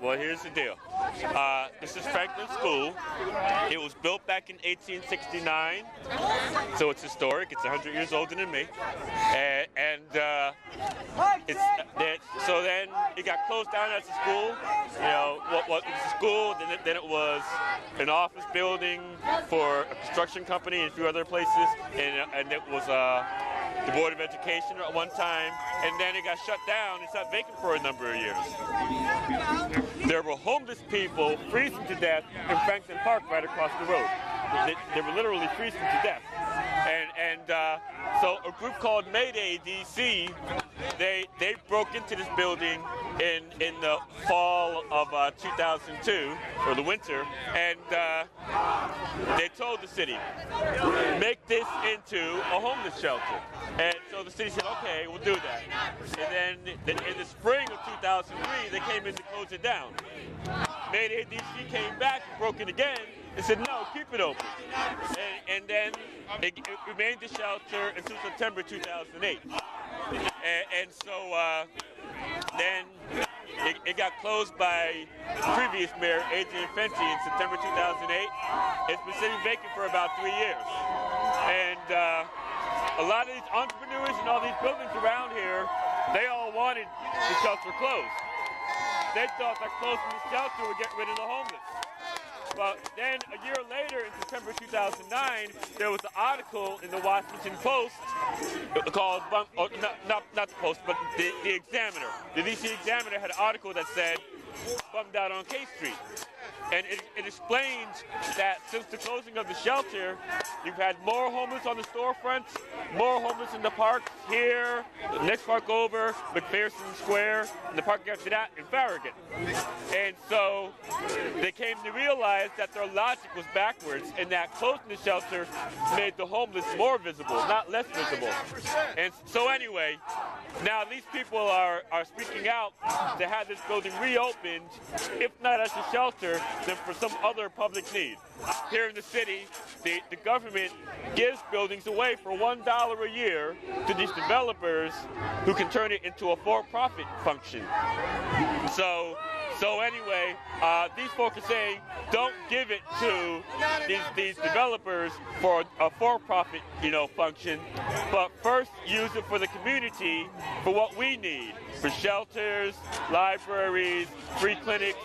Well, here's the deal. Uh, this is Franklin School. It was built back in 1869, so it's historic. It's 100 years older than me, and, and uh, it's that, so then it got closed down as a school. You know, what, what it was a school, then it, then it was an office building for a construction company and a few other places, and, and it was uh, the Board of Education at one time, and then it got shut down and sat vacant for a number of years. There were homeless people freezing to death in Franklin Park right across the road. They, they were literally freezing to death. And, and uh, so a group called Mayday DC, they, they broke into this building in, in the fall of uh, 2002, or the winter, and uh, they told the city, make this into a homeless shelter. And so the city said, okay, we'll do that. And then in the spring 2003, they came in to close it down. Mayday DC came back broke it again and said, no, keep it open. And, and then it, it, remained the shelter until September 2008. And, and so uh, then it, it, got closed by previous mayor, Adrian Fenty, in September 2008. It's been sitting vacant for about three years. And uh, a lot of these entrepreneurs and all these buildings around here, they all wanted the shelter closed. They thought that closing the shelter would get rid of the homeless. But then a year later, in September 2009, there was an article in the Washington Post called, not, not, not the Post, but the, the Examiner. The DC Examiner had an article that said, bummed out on K Street. And it, it, explains that since the closing of the shelter, you've had more homeless on the storefronts, more homeless in the parks here, the next park over, McPherson Square, and the park after that in Farragut. And so they came to realize that their logic was backwards and that closing the shelter made the homeless more visible, not less visible. And so anyway, now these people are, are speaking out to have this building reopened, if not as a shelter, then for some other public need. Here in the city, the, the government gives buildings away for $1 a year to these developers who can turn it into a for-profit function. So so anyway, uh, these folks are saying don't to these, these developers for a for-profit, you know, function, but first use it for the community for what we need, for shelters, libraries, free clinics,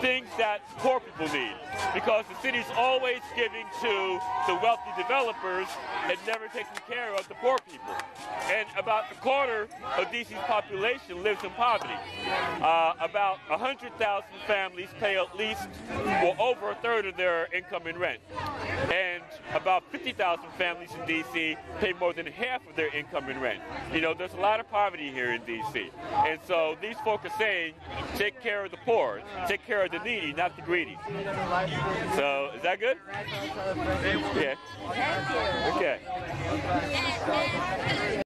things that poor people need. Because the city's always giving to the wealthy developers and never taking care of the poor people. And about a quarter of DC's population lives in poverty. Uh, about 100,000 families pay at least, well, over a third of their income in rent. And about 50,000 families in DC pay more than half of their income in rent. You know, there's a lot of poverty here in DC. And so these folks are saying, take care of the poor, take care of the needy, not the greedy. So is that good? Yeah. Okay.